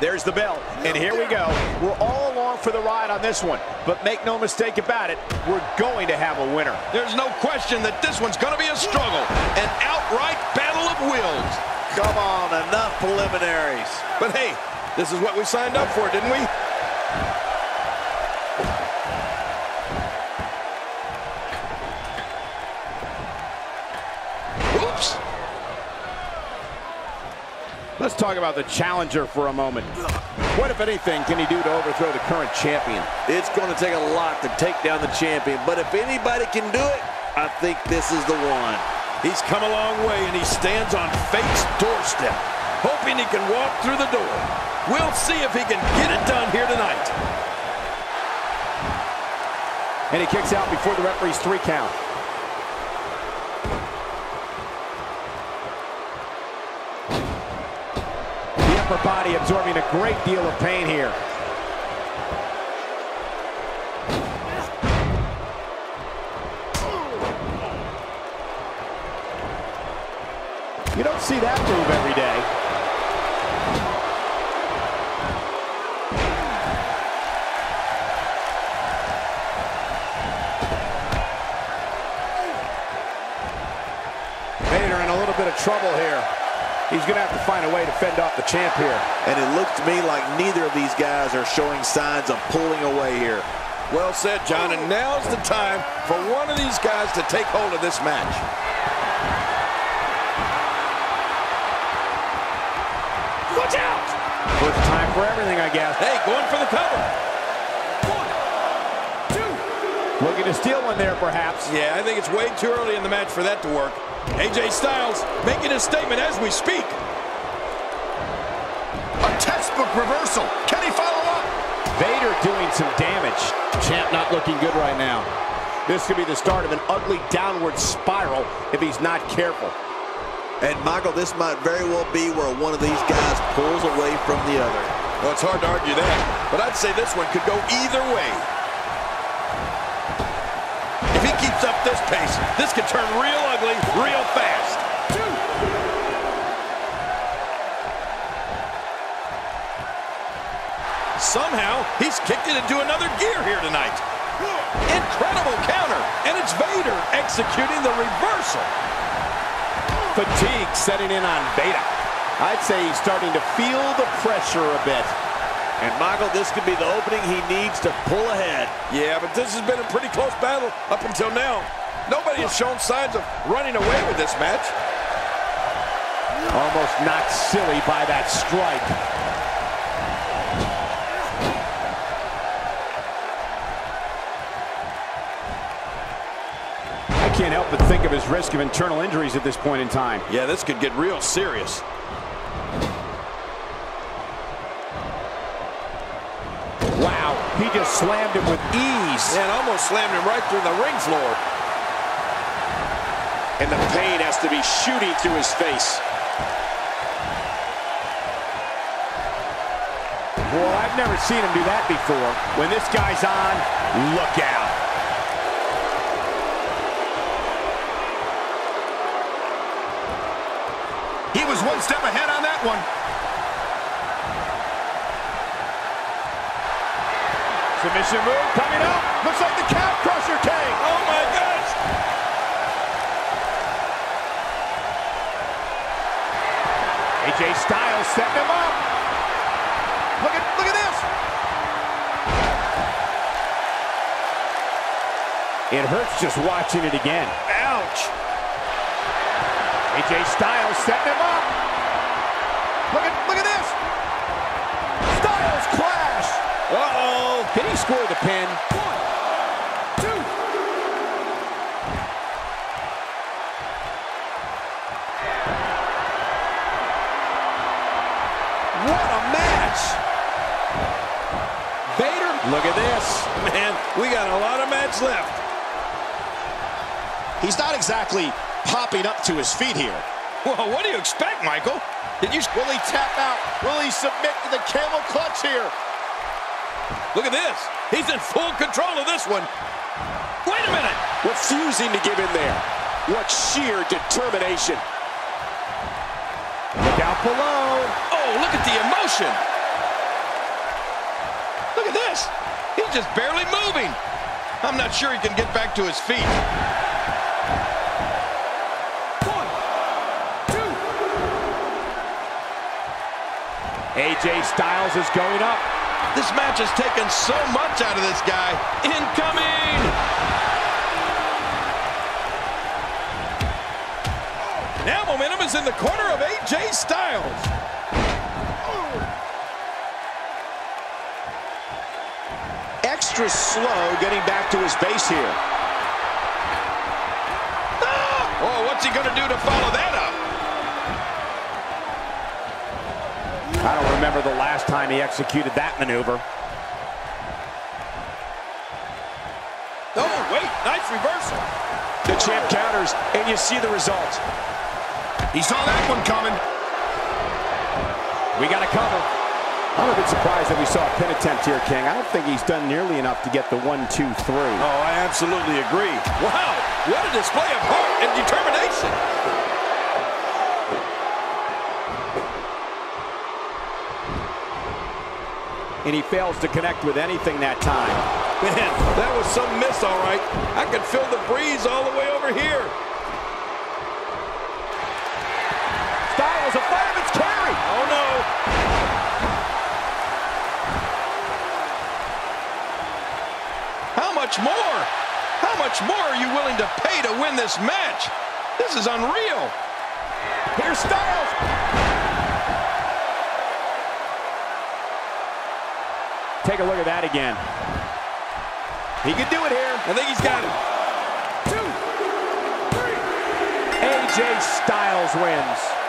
There's the bell, and here we go. We're all along for the ride on this one, but make no mistake about it, we're going to have a winner. There's no question that this one's going to be a struggle, an outright battle of wills. Come on, enough preliminaries. But hey, this is what we signed up for, didn't we? Let's talk about the challenger for a moment. What, if anything, can he do to overthrow the current champion? It's going to take a lot to take down the champion, but if anybody can do it, I think this is the one. He's come a long way, and he stands on fate's doorstep, hoping he can walk through the door. We'll see if he can get it done here tonight. And he kicks out before the referee's three count. Upper body absorbing a great deal of pain here. You don't see that move every day. Vader in a little bit of trouble here. He's going to have to find a way to fend off the champ here. And it looks to me like neither of these guys are showing signs of pulling away here. Well said, John, and now's the time for one of these guys to take hold of this match. Watch out! First time for everything, I guess. Hey, going for the cover. Looking to steal one there, perhaps. Yeah, I think it's way too early in the match for that to work. AJ Styles making his statement as we speak. A textbook reversal. Can he follow up? Vader doing some damage. Champ not looking good right now. This could be the start of an ugly downward spiral if he's not careful. And Michael, this might very well be where one of these guys pulls away from the other. Well, it's hard to argue that, but I'd say this one could go either way. Keeps up this pace, this could turn real ugly real fast. Somehow, he's kicked it into another gear here tonight. Incredible counter, and it's Vader executing the reversal. Fatigue setting in on Vader. I'd say he's starting to feel the pressure a bit. And Michael, this could be the opening he needs to pull ahead. Yeah, but this has been a pretty close battle up until now. Nobody has shown signs of running away with this match. Almost knocked silly by that strike. I can't help but think of his risk of internal injuries at this point in time. Yeah, this could get real serious. Wow, he just slammed him with ease. And almost slammed him right through the ring floor. And the pain has to be shooting through his face. Well, I've never seen him do that before. When this guy's on, look out. He was one step ahead on that one. Submission move coming up. Looks like the calf crusher came. Oh my gosh! AJ Styles setting him up. Look at look at this. It hurts just watching it again. Ouch! AJ Styles setting him up. Look at look at this. Styles clash. Uh-oh! Can he score the pin? What a match! Vader, look at this. Man, we got a lot of match left. He's not exactly popping up to his feet here. Well, what do you expect, Michael? Did you... Will he tap out? Will he submit to the camel clutch here? Look at this. He's in full control of this one. Wait a minute. Refusing to give in there. What sheer determination. Look out below. Oh, look at the emotion. Look at this? He's just barely moving. I'm not sure he can get back to his feet. AJ Styles is going up. This match has taken so much out of this guy. Incoming! Now momentum is in the corner of AJ Styles. Extra slow getting back to his base here. Ah! Oh, what's he going to do to follow that up? I don't remember the last time he executed that maneuver. Oh, wait, nice reversal. The champ counters, and you see the result. He saw that one coming. We got a cover. I'm a bit surprised that we saw a pin attempt here, King. I don't think he's done nearly enough to get the one, two, three. Oh, I absolutely agree. Wow, what a display of heart and determination. And he fails to connect with anything that time. Man, that was some miss, all right. I could feel the breeze all the way over here. Styles, a fireman's carry. Oh, no. How much more? How much more are you willing to pay to win this match? This is unreal. Here's Styles. Take a look at that again. He can do it here. I think he's got it. AJ Styles wins.